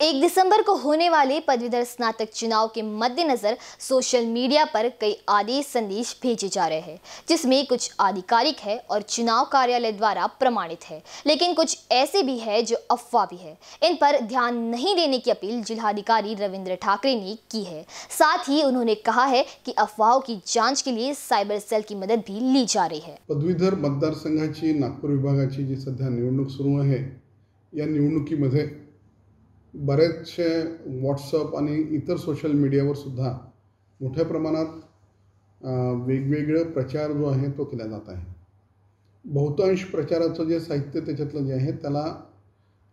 एक दिसंबर को होने वाले पदवीधर स्नातक चुनाव के मद्देनजर सोशल मीडिया पर कई आदेश संदेश भेजे जा रहे हैं, जिसमें कुछ आधिकारिक है और चुनाव कार्यालय द्वारा प्रमाणित है। लेकिन कुछ ऐसे भी है जो अफवाह भी है। इन पर ध्यान नहीं देने की अपील जिलाधिकारी रविंद्र ठाकरे ने की है। साथ ही उन्होंने कहा है कि अफवाहों की जाँच के लिए साइबर सेल की मदद भी ली जा रही है। पदवीधर मतदारसंघाची, नागपूर विभागाची जी सध्या निवडणूक सुरू आहे, या निवडणुकीमध्ये बरेचसे व्हॉट्सअप आणि इतर सोशल मीडियावर सुद्धा मोठ्या प्रमाणात वेगवेगळं प्रचार जो आहे तो केला जात आहे. बहुतांश प्रचाराचं जे साहित्य त्याच्यातलं जे आहे त्याला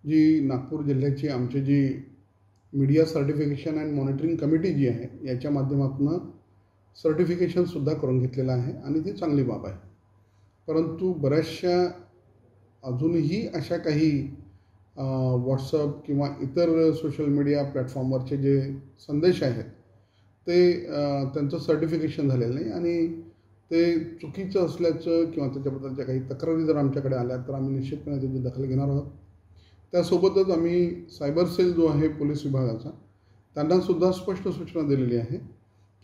जी नागपूर जिल्ह्याची आमची जी media certification and monitoring committee जी आहे याच्या माध्यमातून सर्टिफिकेशनसुद्धा करून घेतलेलं आहे आणि ती चांगली बाब आहे. परंतु बऱ्याचशा अजूनही अशा काही व्हॉट्सअप किंवा इतर सोशल मीडिया प्लॅटफॉर्मवरचे जे संदेश आहेत ते त्यांचं सर्टिफिकेशन झालेलं नाही आणि ते चुकीचं असल्याचं किंवा त्याच्याबद्दलच्या काही तक्रारी जर आमच्याकडे आल्या तर आम्ही निश्चितपणे त्याची दखल घेणार आहोत. त्यासोबतच आम्ही सायबर सेल जो आहे पोलीस विभागाचा त्यांनासुद्धा स्पष्ट सूचना दिलेली आहे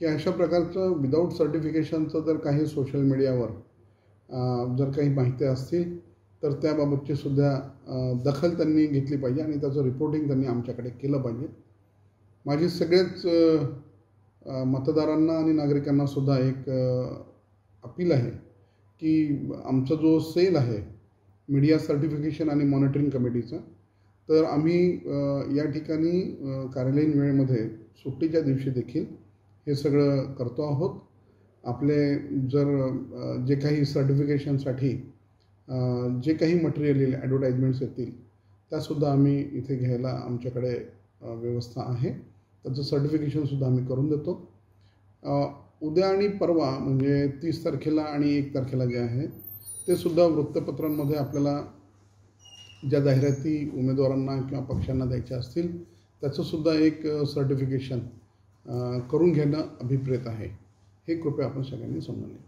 की अशा प्रकारचं विदाऊट सर्टिफिकेशनचं जर काही सोशल मीडियावर जर काही माहिती असतील तर त्याबाबतची सुद्धा दखल त्यांनी घेतली पाहिजे आणि त्याचं रिपोर्टिंग त्यांनी आमच्याकडे केलं पाहिजे. माझी सगळेच मतदारांना आणि नागरिकांना सुद्धा एक अपील आहे की आमचा जो सेल आहे मीडिया सर्टिफिकेशन आणि मॉनिटरिंग कमिटीचा तर आम्ही या ठिकाणी कार्यालयीन वेळेमध्ये सुट्टीच्या दिवशी देखील हे सगळं करतो आहोत. आपले जर जे काही सर्टिफिकेशनसाठी जे काही मटेरियल येईल ॲडव्हर्टाईजमेंट्स येतील त्यासुद्धा आम्ही इथे घ्यायला आमच्याकडे व्यवस्था आहे. त्याचं सर्टिफिकेशनसुद्धा आम्ही करून देतो. उद्या आणि परवा म्हणजे तीस तारखेला आणि एक तारखेला जे आहे ते सुद्धा वृत्तपत्रांमध्ये आपल्याला ज्या जाहिराती उमेदवारांना किंवा पक्षांना द्यायच्या असतील त्याचंसुद्धा एक सर्टिफिकेशन करून घेणं अभिप्रेत आहे. हे कृपया आपण सगळ्यांनी समजून घ्या.